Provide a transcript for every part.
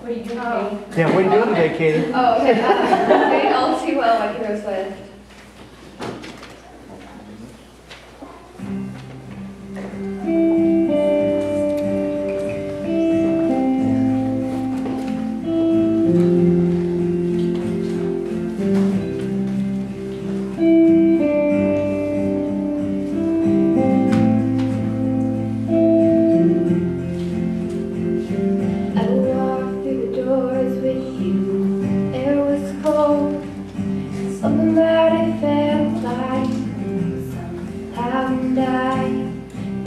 What are you doing. Katie? Yeah, what are you doing today, Katie? Oh, okay. Uh, I'll see what my kiddos with.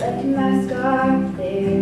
Left my scarf there